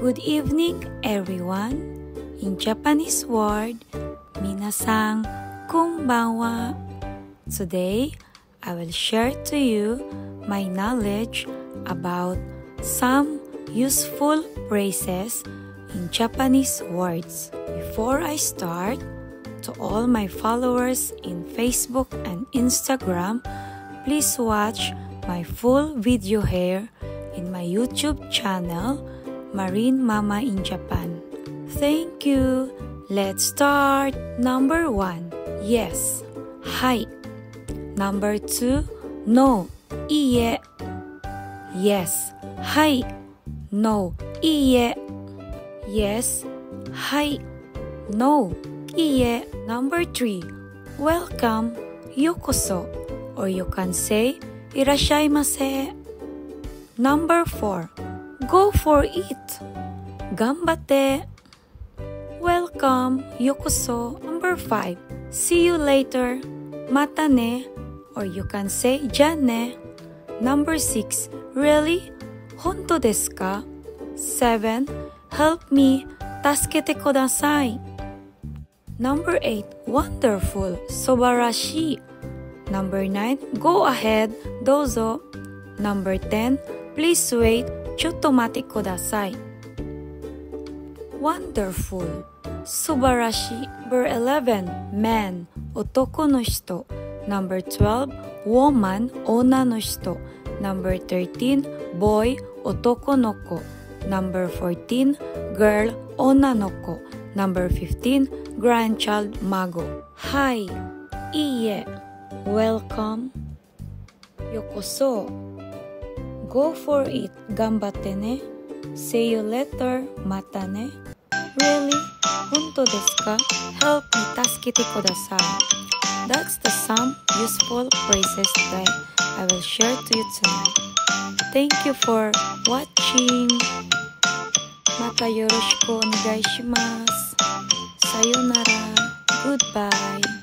Good evening, everyone. In Japanese word, minasang konbanwa. Today, I will share to you my knowledge about some useful phrases in Japanese words. Before I start, to all my followers in Facebook and Instagram, please watch my full video here in my YouTube channel, Marin Mama in Japan. Thank you. Let's start. Number one, yes. Hi. Number two, no. Iie. Yes. Hi. No. Iie. Yes. Hi. No. Iie. Number three, welcome. Yokoso. Or you can say, irashaimase. Number four, go for it. Gambate. Welcome. Yokoso. Number five, see you later. Mata ne. Or you can say, jane. Number six, really? Honto desu ka? Seven, help me. Tasukete kudasai. Number 8, wonderful, sobarashi. Number 9, go ahead, dozo. Number 10, please wait, chottomate kudasai. Wonderful, subarashi. Number 11, man, otoko no hito. Number 12, woman, ona no hito. Number 13, boy, otoko no ko. Number 14, girl, ona no ko. Number 15, grandchild mago. Hi, iie, welcome, yokoso. Go for it, gambate ne. See you later, mata ne. Really? Honto desu ka? Help me, tasukete kudasai. That's the some useful phrases that I will share to you tonight. Thank you for watching. またよろしくお願いします。さよなら。Goodbye.